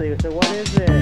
So what is it?